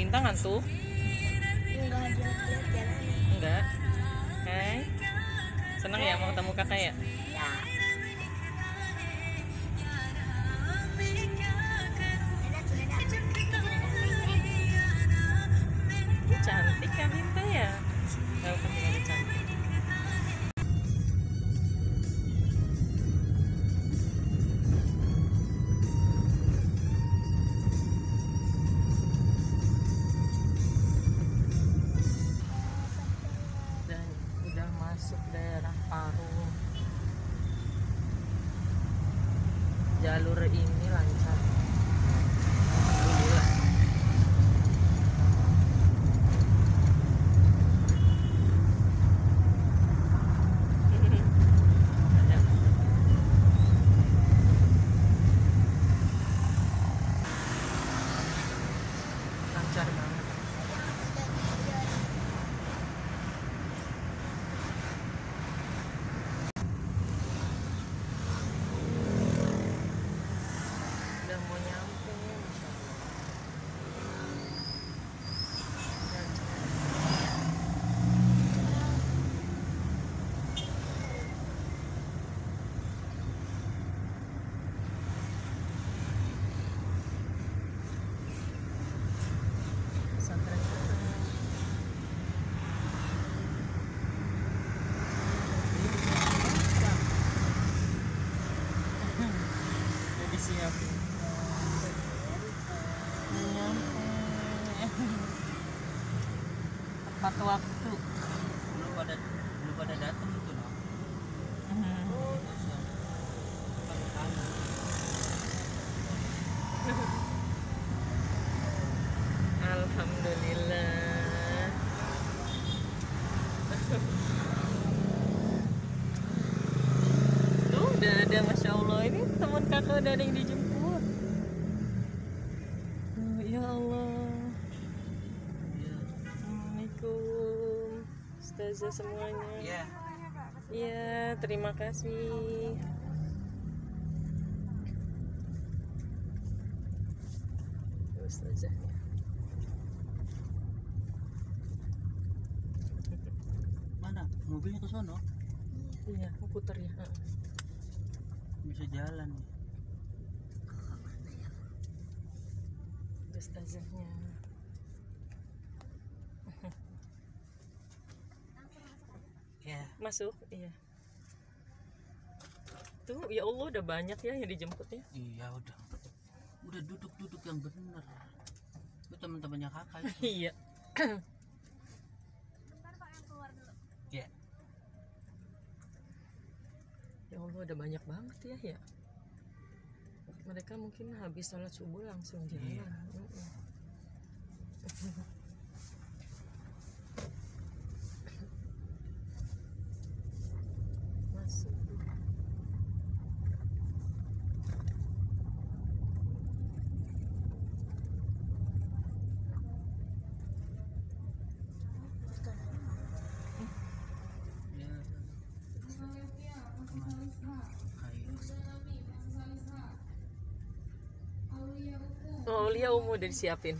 bintang tuh? Enggak. Enggak. Hai. Senang ya mau ketemu kakak ya? Masuk daerah Parung. Jalur ini lancar. Alhamdulillah. Ada. Lancar banget. Udah mau nyampe, Masya Allah. Lancar. Pesantren kita. Udah disiapin. Nyampe. Tepat waktu. belum pada belum pada datang itu no Alhamdulillah. Tuh udah ada masya Allah ini udah ada yang dijemput. Oh, ya Allah. Assalamualaikum. Ustazah semuanya. ya Iya, terima kasih. Ustazahnya. mana mobilnya ke sono Iya, aku putar ya. Bisa jalan nih Ustazahnya. ya Masuk, iya. Tuh, ya Allah udah banyak ya yang dijemput ya. iya udah udah duduk duduk yang bener itu teman-temannya kakak itu Iya. ya Ya Allah udah banyak banget ya ya. Mereka mungkin habis sholat subuh langsung jalan. Iya. Masuk. Oh, Lia Umu udah disiapin.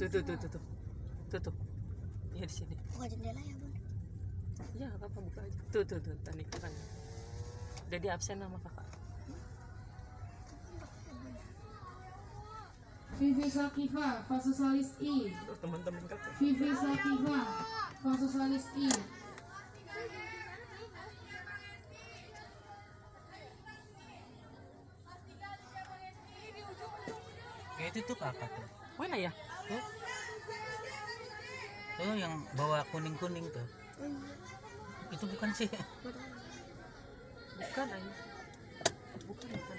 tuh tuh tuh tuh tuh tuh tuh ya di sini Buka jendela ya, Bun. ya apa apa buka aja tuh tuh tuh tadi kan udah di absen sama kakak Vivi Sakifa, Fasosalis I. teman-teman kakak Vivi Sakifa, Fasosalis I. itu tuh kakak tuh? Mana ya? Tuh. Tuh yang bawa kuning kuning tuh. Oh iya. itu bukan sih. Bukan ayah. Bukan bukan.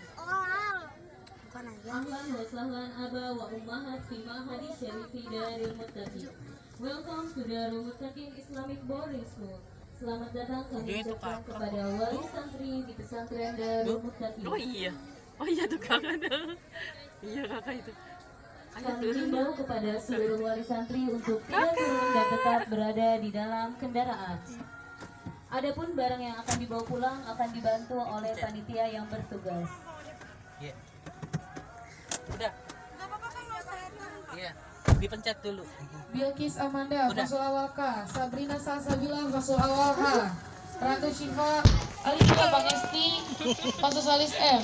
Muttaqin. Welcome to Darul Muttaqin Islamic Boarding School. Selamat datang kami ucapkan kepada wali santri di pesantren Darul Muttaqin. oh iya oh iya tuh kakak iya kakak itu Kami himbau kepada seluruh wali santri untuk tidak turun dan tetap berada di dalam kendaraan. Adapun barang yang akan dibawa pulang akan dibantu oleh panitia yang bertugas. Iya. Udah. Iya. Dipencet dulu. Bilkis Amanda, fasul awal K. Sabrina Salsabila, fasul awal H. Ratu Syifa, Alifah Pangesti, fasul salis M.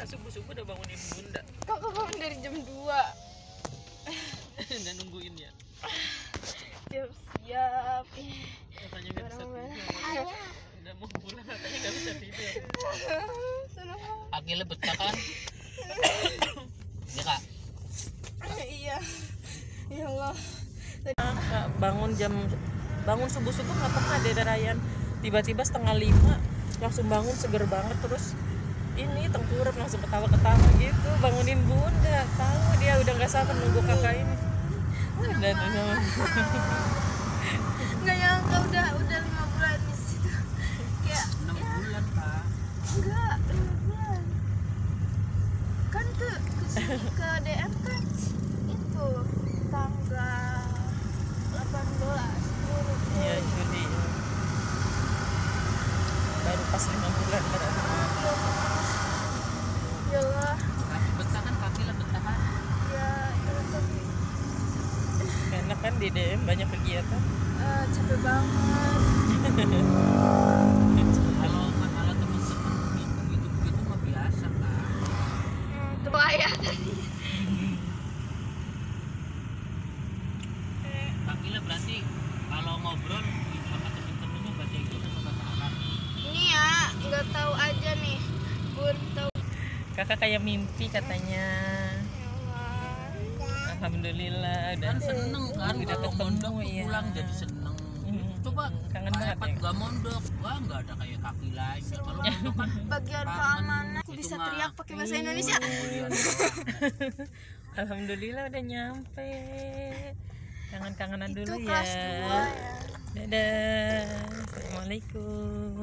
kakak subuh-subuh udah bangunin bunda Kakak bangun dari jam 2 dan nungguin ya. Siap-siap. Katanya nggak bisa tidur. Udah mau pulang katanya nggak bisa tidur. Akilnya betah kan? Iya kak. Iya. Ya Allah. Kak, bangun jam bangun subuh subuh nggak pernah ada Rayan tiba-tiba setengah lima langsung bangun seger banget terus ini tengkurap langsung ketawa-ketawa gitu bangunin bunda tahu dia udah nggak sabar nunggu kakak ini dan Nggak nyangka udah udah lima bulan di situ. Kayak 6 bulan kak. enggak lima bulan. Kan ke ke sini ke DM kan itu tanggal 18 Juli. ya Juli baru pas lima bulan berarti Ya betah kan kan? Ya, ya enak kan di DM banyak kegiatan eh, capek banget. Kalau kalau teman-teman gitu gitu begitu mah biasa kak. Hmm, tuh ayah tadi. Akilnya berarti kalau ngobrol sama temen-temennya bahasa Inggris atau bahasa Arab? Ini ya, nggak tahu aja nih. Bun tahu. Kakak kayak mimpi katanya Ya Allah. alhamdulillah udah Kan seneng kan udah kalau ketemu, mondok tuh iya. pulang jadi seneng. Hmm, Coba kangen banget ya gak mondok, wah nggak ada kayak kaki lagi. Kalau mondok kan Bagian keamanan aku bisa mah teriak pakai bahasa Indonesia. kemudian doang. Alhamdulillah udah nyampe. Kangen-kangenan dulu ya. kelas 2 ya. Dadah. Assalamualaikum.